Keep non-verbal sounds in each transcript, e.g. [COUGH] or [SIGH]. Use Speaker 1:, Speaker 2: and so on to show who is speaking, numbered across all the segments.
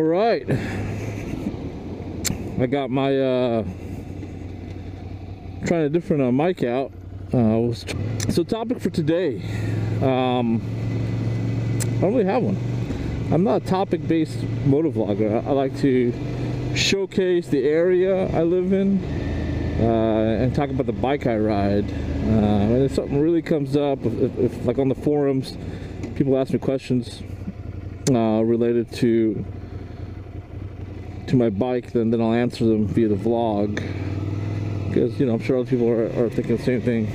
Speaker 1: All right. I got my uh, trying a different uh, mic out. Uh, so topic for today. Um, I don't really have one. I'm not a topic-based motovlogger. I, I like to showcase the area I live in uh, and talk about the bike I ride. Uh, and if something really comes up, if, if, like on the forums, people ask me questions uh, related to to my bike, then then I'll answer them via the vlog because you know I'm sure other people are, are thinking the same thing.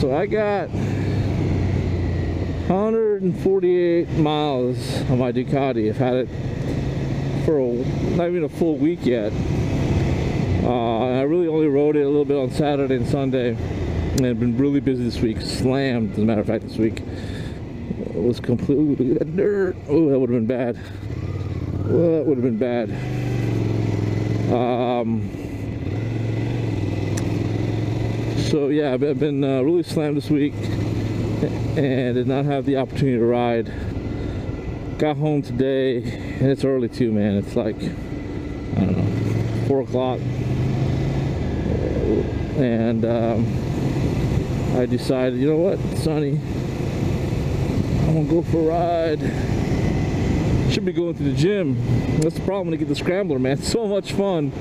Speaker 1: So I got 148 miles on my Ducati. I've had it for a, not even a full week yet. Uh, I really only rode it a little bit on Saturday and Sunday and I've been really busy this week. Slammed, as a matter of fact, this week. It was completely dirt. Oh, that would have been bad. Well, that would have been bad. Um, so yeah, I've been uh, really slammed this week and did not have the opportunity to ride. Got home today, and it's early too, man. It's like, I don't know, 4 o'clock. And um, I decided, you know what, Sonny, I'm gonna go for a ride. Should be going to the gym. That's the problem you get the scrambler, man. [LAUGHS] So much fun.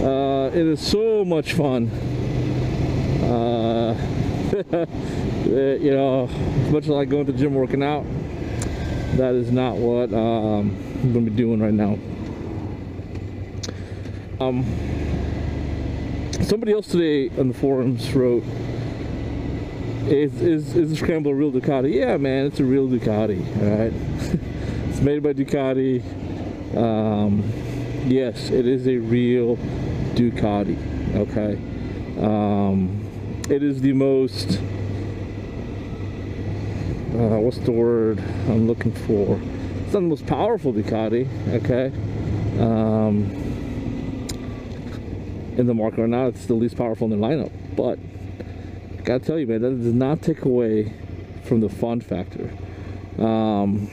Speaker 1: Uh, it is so much fun. Uh, [LAUGHS] you know, as much as I like going to the gym working out, that is not what um, I'm to be doing right now. Um, somebody else today on the forums wrote, is, is, is the Scrambler a real Ducati? Yeah, man, it's a real Ducati, all right? [LAUGHS] it's made by Ducati. Um, yes, it is a real Ducati, okay? Um, it is the most uh, what's the word I'm looking for? It's not the most powerful Ducati, okay? Um, in the market right now, it's the least powerful in the lineup. But gotta tell you, man, that does not take away from the fun factor. Um,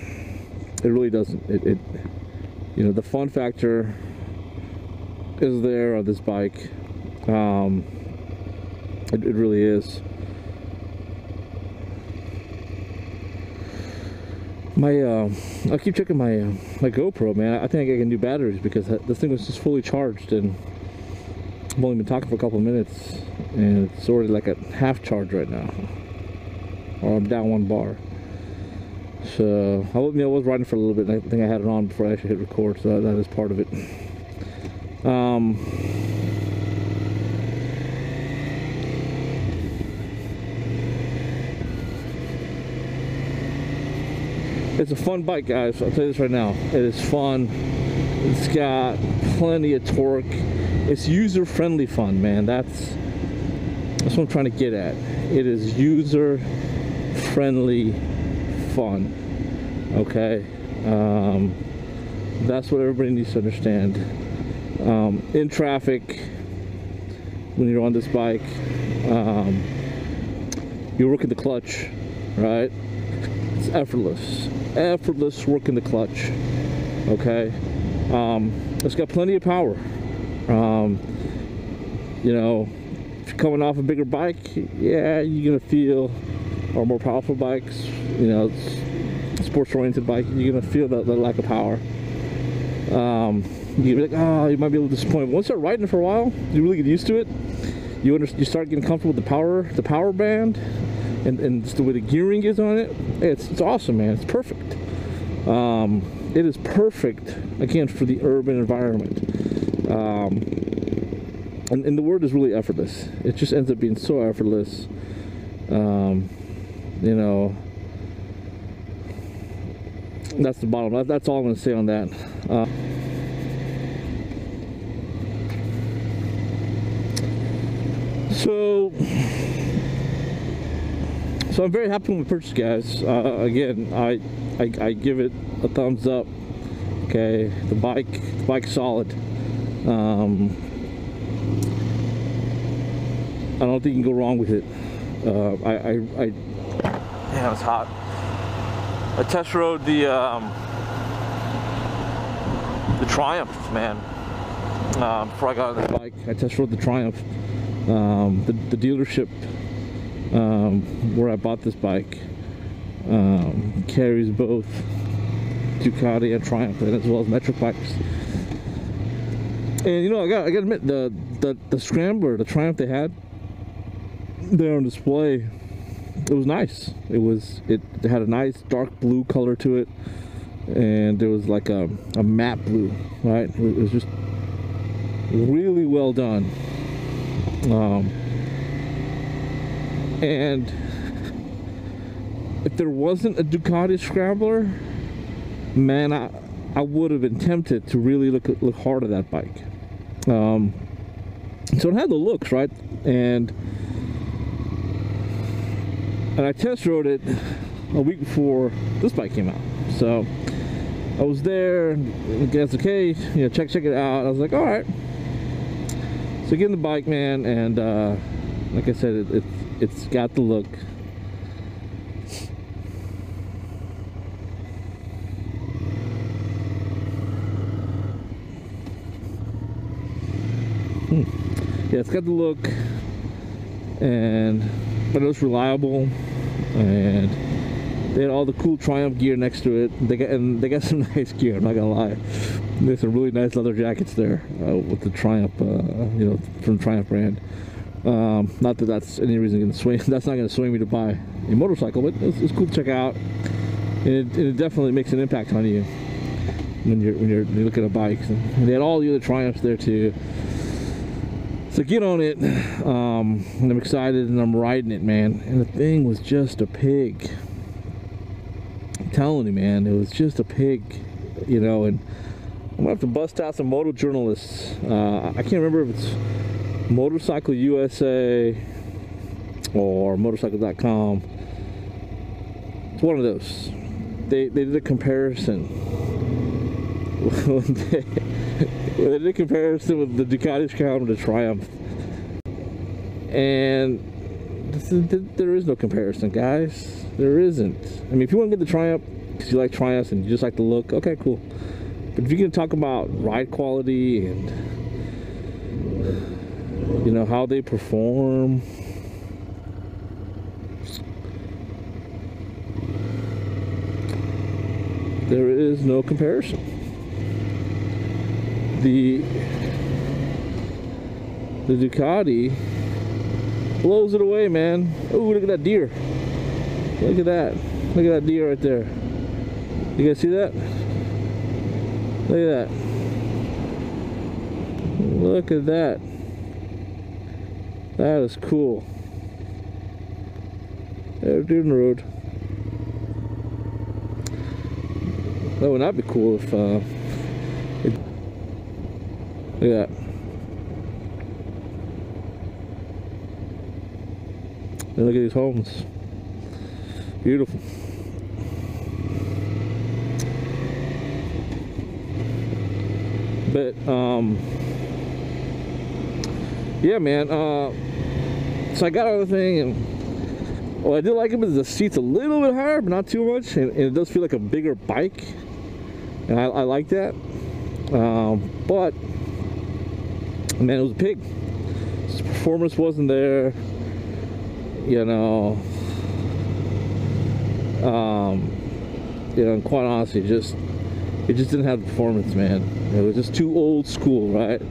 Speaker 1: it really doesn't. It, it, you know, the fun factor is there on this bike. Um, it, it really is. My, uh, I keep checking my uh, my GoPro, man. I think I get new batteries because this thing was just fully charged, and I've only been talking for a couple minutes, and it's already like at half charge right now, or I'm down one bar. So I, know, I was riding for a little bit, and I think I had it on before I actually hit record, so that, that is part of it. Um, it's a fun bike guys. I'll tell you this right now. It is fun. It's got plenty of torque it's user friendly fun man. That's that's what i'm trying to get at. It is user friendly fun okay? Um, that's what everybody needs to understand. Um, in traffic when you're on this bike um, you're working the clutch right? It's effortless effortless working the clutch okay? Um, it's got plenty of power um, you know if you're coming off a bigger bike yeah you're gonna feel or more powerful bikes you know sports oriented bike you're gonna feel that, that lack of power. Um, you're like oh you might be a little disappointed. Once you're riding for a while you really get used to it. You, under, you start getting comfortable with the power the power band and, and the way the gearing is on it. It's, it's awesome man. It's perfect. Um, it is perfect again for the urban environment um, and, and, the word is really effortless it just ends up being so effortless um, you know that's the bottom that, that's all I'm going to say on that uh, so so I'm very happy with my purchase, guys. Uh, again, I, I, I give it a thumbs up. Okay, the bike, the bike's solid. Um, I don't think you can go wrong with it. Uh, I, I, I, damn, it's hot. I test rode the um, the Triumph, man. Um, before I got on the bike, I test rode the Triumph. Um, the, the dealership um, where I bought this bike um, carries both Ducati and Triumph, and as well as metric bikes. And you know, I got I got to admit the, the the scrambler, the Triumph they had there on display, it was nice. It was it had a nice dark blue color to it, and there was like a a matte blue, right? It was just really well done. Um, and if there wasn't a Ducati scrambler, man, I I would have been tempted to really look look hard at that bike. Um, so it had the looks, right? And and I test rode it a week before this bike came out. So I was there, and guess okay, you know, check check it out. I was like, all right. So get in the bike, man, and uh, like I said, it, it it's got the look. Yeah, it's got the look, and but it was reliable, and they had all the cool Triumph gear next to it. They got and they got some [LAUGHS] nice gear. I'm not gonna lie. There's some really nice leather jackets there uh, with the Triumph, uh, you know, from Triumph brand. Um, not that that's any reason to swing. [LAUGHS] That's not to swing me to buy a motorcycle, but it's, it's cool to check out. And it, it, definitely makes an impact on you when you're when you're, when you're looking at bikes. And they had all the other Triumphs there too. So get on it. Um, and I'm excited and I'm riding it, man. And the thing was just a pig. I'm telling you, man, it was just a pig. You know, and I'm gonna have to bust out some moto journalists. Uh, I can't remember if it's Motorcycle USA or motorcycle.com. It's one of those. They, they did a comparison. [LAUGHS] a comparison with the Ducati Scram to Triumph. And there is no comparison, guys. There isn't. I mean, if you want to get the Triumph because you like Triumphs and you just like the look, okay, cool. But if you're going to talk about ride quality and you know how they perform there is no comparison the the Ducati blows it away man. Oh look at that deer. Look at that. Look at that deer right there. You guys see that? Look at that. Look at that. That is cool. They're doing the road. That would not be cool if, uh, look at that. And look at these homes. Beautiful. But, um, yeah, man, uh, so I got on the thing, and what I did like it was the seat's a little bit higher, but not too much, and, and it does feel like a bigger bike, and I, I like that. Um, but man, it was a pig. His performance wasn't there. You know, um, you know, and quite honestly, just it just didn't have the performance, man. It was just too old school, right?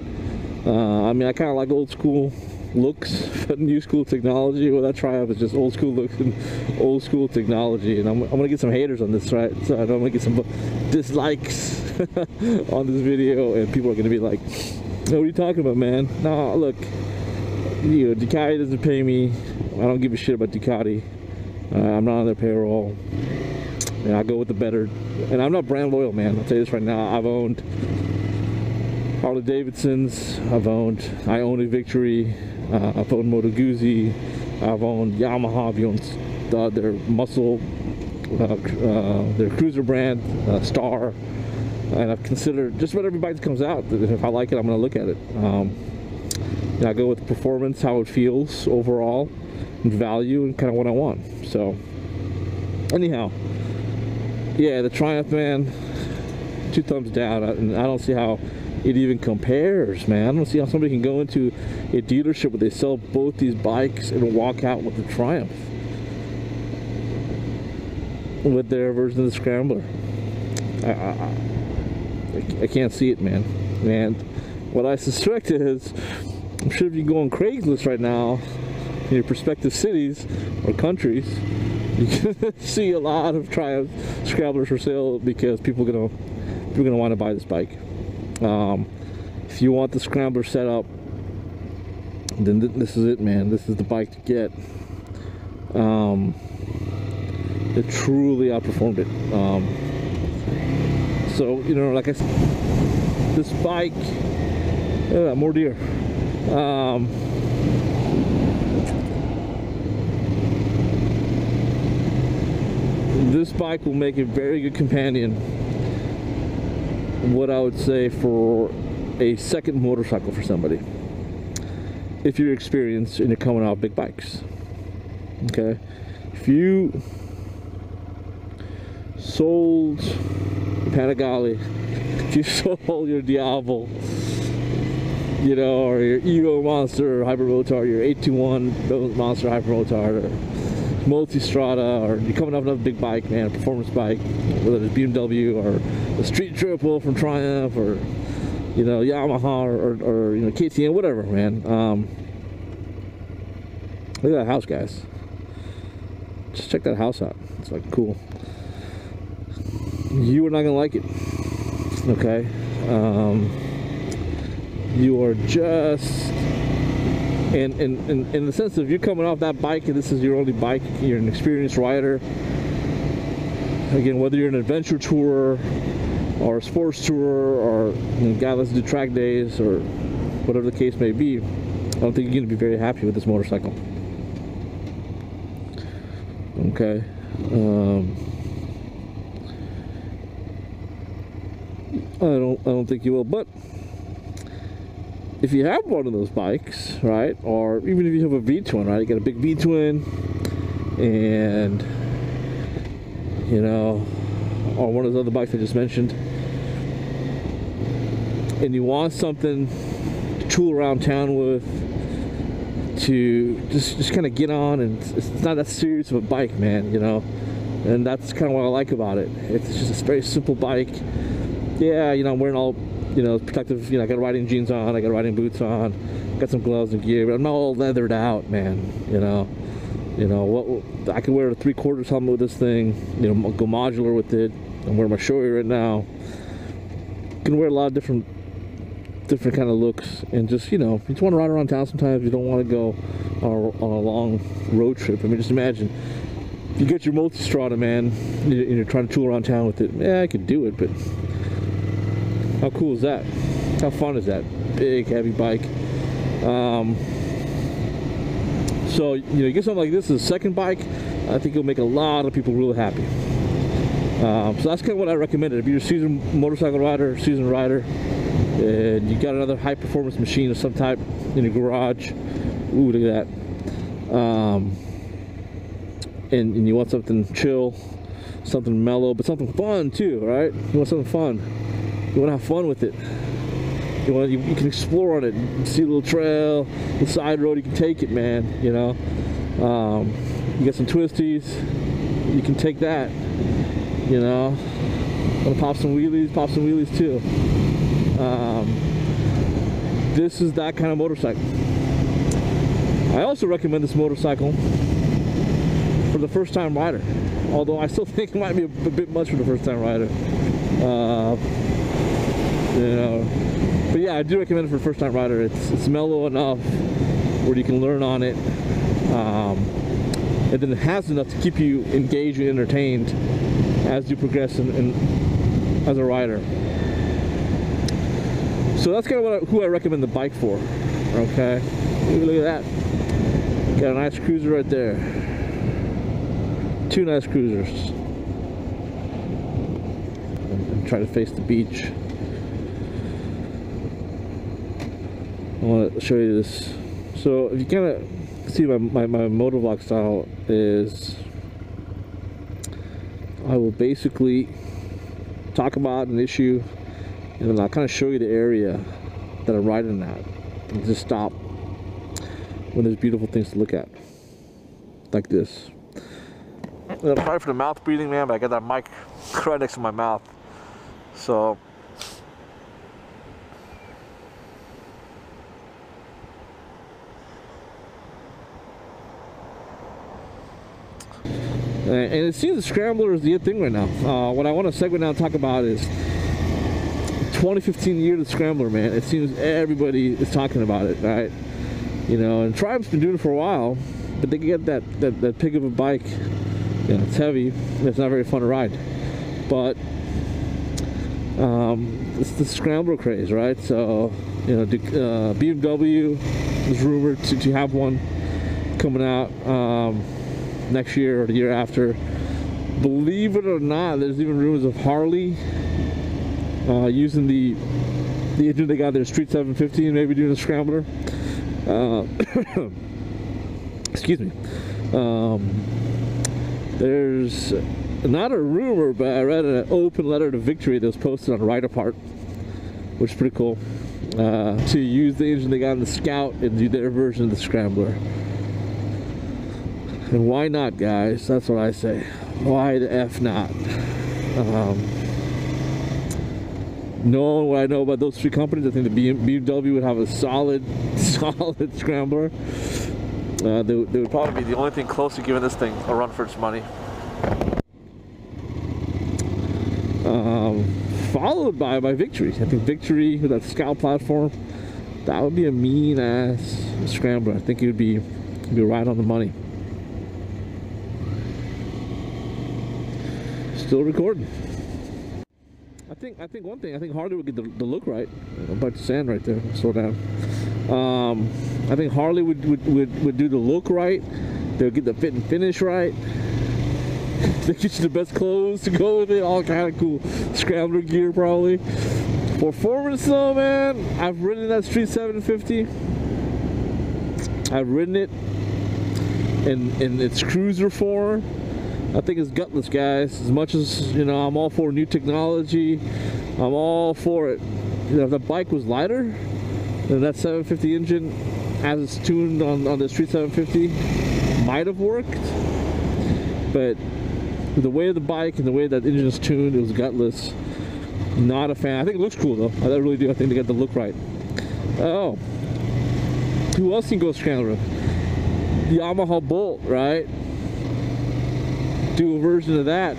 Speaker 1: Uh, I mean, I kind of like old school looks, [LAUGHS] but new school technology. Well, that Triumph is just old school looks and old school technology. And I'm, I'm gonna get some haters on this, right? So I'm gonna get some dislikes [LAUGHS] on this video, and people are gonna be like, "What are you talking about, man?" No, look, you know, Ducati doesn't pay me. I don't give a shit about Ducati. Uh, I'm not on their payroll. And I go with the better. And I'm not brand loyal, man. I'll tell you this right now. I've owned Harley Davidsons. I've owned I own a Victory. Uh, I've owned Moto Guzzi. I've owned Yamaha. I've owned uh, their muscle, uh, their cruiser brand, uh, Star. And I've considered just about every bike that comes out. If I like it, I'm going to look at it. Um, know, I go with performance, how it feels overall, and value, and kind of what I want. So, anyhow, yeah, the Triumph, man, two thumbs down, and I don't see how it even compares, man. I don't see how somebody can go into a dealership where they sell both these bikes and walk out with the Triumph with their version of the Scrambler. I, I, I can't see it, man. And what I suspect is, I'm sure if you go on Craigslist right now, in your prospective cities or countries, you can [LAUGHS] see a lot of Triumph Scramblers for sale because people are gonna people are gonna want to buy this bike. Um, if you want the scrambler setup, then th this is it, man. This is the bike to get. Um, it truly outperformed it. Um, so you know, like I said, this bike, uh, more deer. Um, this bike will make a very good companion what I would say for a second motorcycle for somebody if you're experienced and you're coming off big bikes okay if you sold Panigale you [LAUGHS] sold your Diavel you know or your Evo Monster or Hyper Motard your 821 Monster Hyper Motard or Multistrada or you're coming off another big bike, man, a performance bike, whether it's BMW or a Street Triple from Triumph or you know Yamaha or, or, or you know KTM, whatever, man. Um, look at that house, guys. Just check that house out. It's like cool. You are not gonna like it, okay? Um, you are just and, and in the sense of you're coming off that bike and this is your only bike, you're an experienced rider. Again, whether you're an adventure tour or a sports tour or you know, guy let's do track days or whatever the case may be, I don't think you're going to be very happy with this motorcycle. Okay. Um, I don't. I don't think you will, but if you have one of those bikes, right, or even if you have a V-twin, right, you got a big V-twin, and you know, or one of those other bikes I just mentioned, and you want something to tool around town with, to just just kind of get on, and it's, it's not that serious of a bike, man, you know, and that's kind of what I like about it. It's just a very simple bike. Yeah, you know, I'm wearing all you know, protective, you know, I got riding jeans on, I got riding boots on, got some gloves and gear, but I'm all leathered out, man, you know. You know, what I can wear a three quarters helmet with this thing, you know, go modular with it. I'm wearing my Shoei right now. Can wear a lot of different different kind of looks and just, you know, you just want to ride around town sometimes, you don't want to go on a, on a long road trip. I mean, just imagine you get your Multistrada, man, and you're trying to tool around town with it. Yeah, I could do it, but how cool is that? How fun is that? Big, heavy bike. Um, so, you know, you get something like this as a second bike, I think it'll make a lot of people really happy. Um, so that's kind of what I recommend. If you're a seasoned motorcycle rider, seasoned rider, and you got another high performance machine of some type in your garage, ooh, look at that. Um, and, and you want something chill, something mellow, but something fun too, right? You want something fun you want to have fun with it. You want you, you, can explore on it, see a little trail, the side road. You can take it, man. You know, um, you got some twisties. You can take that. You know, want to pop some wheelies, pop some wheelies too. Um, this is that kind of motorcycle. I also recommend this motorcycle for the first time rider. Although I still [LAUGHS] think it might be a, bit much for the first time rider. Uh, you know. But yeah, I do recommend it for first time rider. It's, it's mellow enough where you can learn on it. Um, and then it has enough to keep you engaged and entertained as you progress in, in as a rider. So that's kind of I, who I recommend the bike for. Okay, look at that. Got a nice cruiser right there. Two nice cruisers. And try to face the beach. I want to show you this. So if you kind of see my, my, my style is I will basically talk about an issue and then I'll kind of show you the area that I'm riding at and just stop when there's beautiful things to look at like this I'm sorry for the mouth breathing man but I got that mic right next to my mouth so and it seems the scrambler is the thing right now. Uh, what I want to segue now and talk about is 2015 year of the scrambler, man. It seems everybody is talking about it, right? You know, and Tribe's been doing it for a while, but they get that that, that pig of a bike. You know, it's heavy. It's not very fun to ride, but um, it's the scrambler craze, right? So, you know, uh, BMW is rumored to, to have one coming out. Um, next year or the year after. Believe it or not, there's even rumors of Harley uh, using the the engine they got their Street 750 and maybe doing a scrambler. Uh, [COUGHS] excuse me. Um, there's not a rumor, but I read an open letter to Victory that was posted on RideApart, which is pretty cool. Uh, to use the engine they got in the Scout and do their version of the Scrambler. And why not, guys? That's what I say. Why the F not? Um, knowing what I know about those three companies, I think the BMW would have a solid, [LAUGHS] solid scrambler. Uh, they, they, would probably be the only thing close to giving this thing a run for its money. Um, followed by my Victory. I think Victory with that Scout platform, that would be a mean ass scrambler. I think it would be, be right on the money. Still recording. I think I think one thing I think Harley would get the, the look right. A bunch of sand right there. Slow down. Um, I think Harley would, would, would, would do the look right. They'll get the fit and finish right. [LAUGHS] they get you the best clothes to go with it. All kind of cool scrambler gear probably. Performance though, man. I've ridden that Street 750. I've ridden it in in its cruiser form I think it's gutless, guys. As much as, you know, I'm all for new technology, I'm all for it. You know, if the bike was lighter, then that 750 engine, as it's tuned on, on the Street 750, might have worked. But the way of the bike and the way that engine is tuned, it was gutless. Not a fan. I think it looks cool, though. I really do. I think they got the look right. Oh. Who else can go Scrambler? The Yamaha Bolt, right? Do a version of that.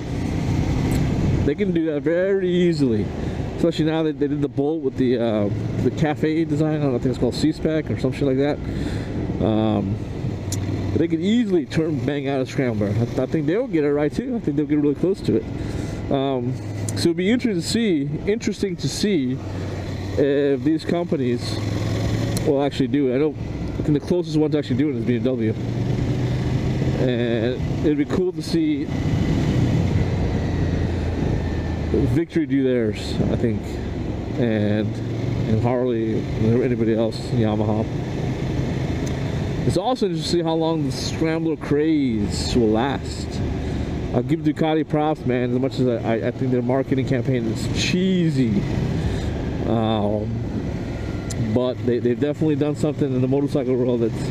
Speaker 1: They can do that very easily. Especially now that they did the Bolt with the uh, the cafe design. I don't know, I think it's called C-Spec or something like that. Um, they could easily turn bang out a scrambler. I, I, think they'll get it right too. I think they'll get really close to it. Um, so it'll be interesting to see, interesting to see if these companies will actually do it. I don't. I think the closest one to actually doing it is BMW and it'd be cool to see Victory do theirs, I think, and and Harley or anybody else, Yamaha. It's also interesting to see how long the Scrambler craze will last. I'll give Ducati props, man, as much as I, I think their marketing campaign is cheesy. Um, but they, they've definitely done something in the motorcycle world that's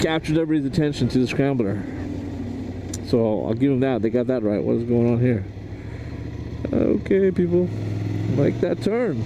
Speaker 1: captured everybody's attention to the scrambler. So I'll give them that. They got that right. What is going on here? Okay, people. Like that turn.